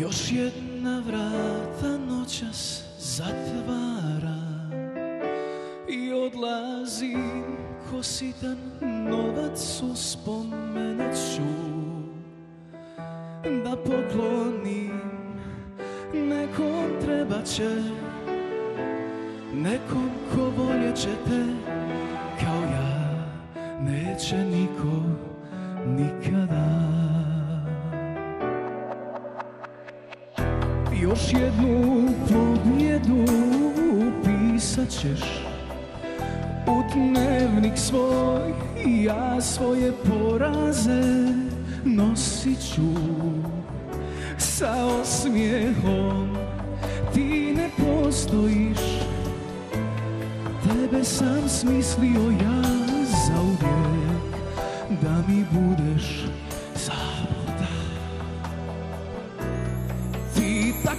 Još jedna vrata noćas zatvara I odlazim ko sitan novac uspomenut ću Da poklonim nekom treba će Nekom ko volje će te kao ja Neće niko nikada Još jednu pobjedu pisat ćeš U dnevnik svoj i ja svoje poraze nosit ću Sa osmijehom. Ti ne postojiš Tebe sam smislio ja zauvijek Da mi budeš kita